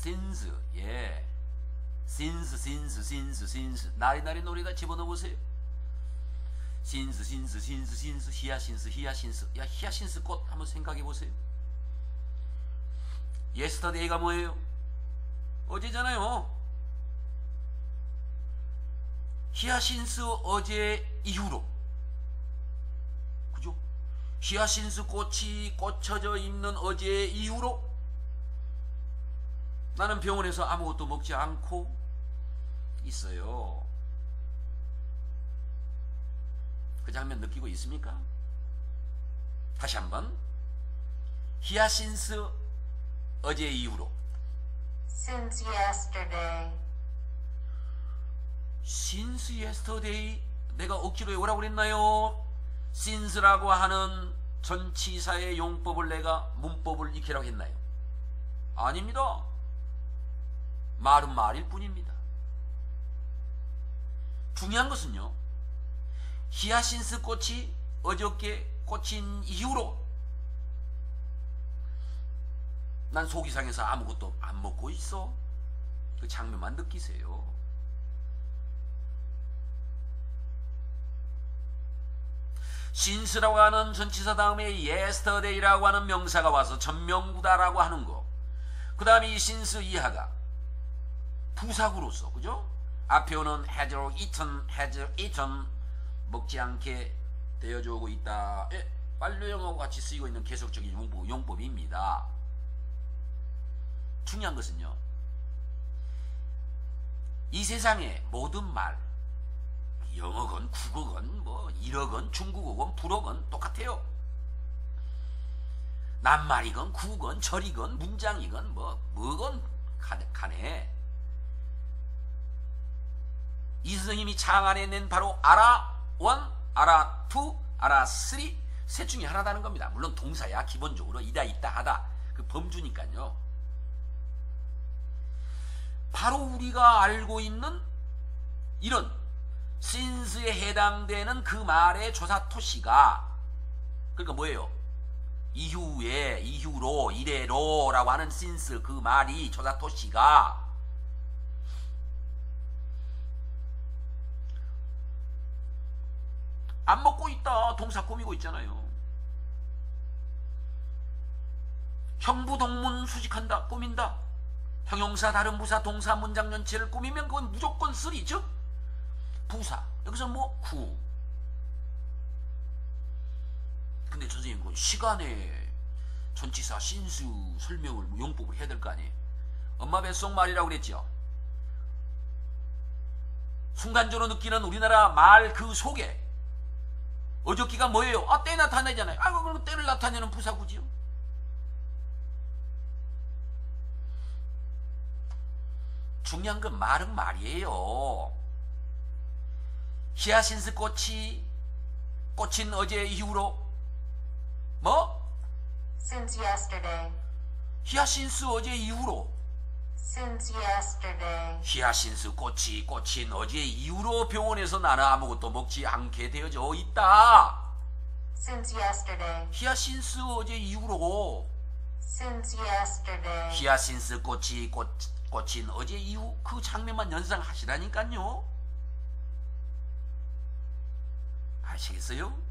since 예. since since since since 나리나리 집어넣어 보세요. since since since since 히아신스 히아신스 야 히아신스 꽃 한번 생각해 보세요. yesterday가 뭐예요? 어제잖아요. 히아신스 어제 이후로. 그죠? 히아신스 꽃이 꽂혀져 있는 어제 이후로 나는 병원에서 아무것도 먹지 않고 있어요. 그 장면 느끼고 있습니까? 다시 한번 히아신스 어제 이후로 Since yesterday. since yesterday 내가 억지로 외우라고 그랬나요? since라고 하는 전치사의 용법을 내가 문법을 익히라고 했나요? 아닙니다. 말은 말일 뿐입니다. 중요한 것은요. 히아신스 꽃이 어저께 꽂힌 이후로 난 속이 상해서 아무것도 안 먹고 있어. 그 장면만 느끼세요. 신스라고 하는 전치사 다음에 yesterday라고 하는 명사가 와서 전명구다라고 하는 거. 그 다음에 이 신스 이하가 부사구로서 그죠? 앞에 오는 has eaten, has eaten 먹지 않게 되어져 오고 있다. 예, 완료형하고 같이 쓰이고 있는 계속적인 용법, 용법입니다. 중요한 것은요. 이 세상의 모든 말, 영어건 국어건 뭐 일어건 중국어건 불어건 똑같아요. 낱말이건 구건 절이건 문장이건 뭐 뭐건 간에 이 선생님이 창안해 낸 바로 아라 one, 아라 two, 아라 three 셋 중에 하나다는 겁니다. 물론 동사야 기본적으로 이다 있다 하다 그 범주니까요. 바로 우리가 알고 있는 이런 since에 해당되는 그 말의 조사 토시가 그러니까 뭐예요? 이후에 이후로 이래로라고 하는 신스 그 말이 조사 토시가 안 먹고 있다 동사 꾸미고 있잖아요. 형부 동문 수식한다 꾸민다 형용사 다른 부사 동사 문장 전체를 꾸미면 그건 무조건 쓰리죠. 부사 여기서 뭐 구. 근데 선생님 그 시간에 전치사 신수 설명을 뭐 용법을 해야 될 거 아니에요. 엄마 뱃속 말이라고 그랬죠. 순간적으로 느끼는 우리나라 말 그 속에 어저께가 뭐예요? 아, 때 나타내잖아요. 아, 그럼 때를 나타내는 부사구지요. 중요한 건 말은 말이에요. 히아신스 꽃이 꽂힌 어제 이후로 뭐? Since yesterday. 히아신스 어제 이후로 Since yesterday. 히아신스 꽃이 꽂힌 어제 이후로 병원에서 나는 아무것도 먹지 않게 되어져 있다. Since yesterday. 히아신스 어제 이후로 Since yesterday. 히아신스 꽃이 꽂, 꽂힌 어제 이후 그 장면만 연상하시라니까요. 아시겠어요?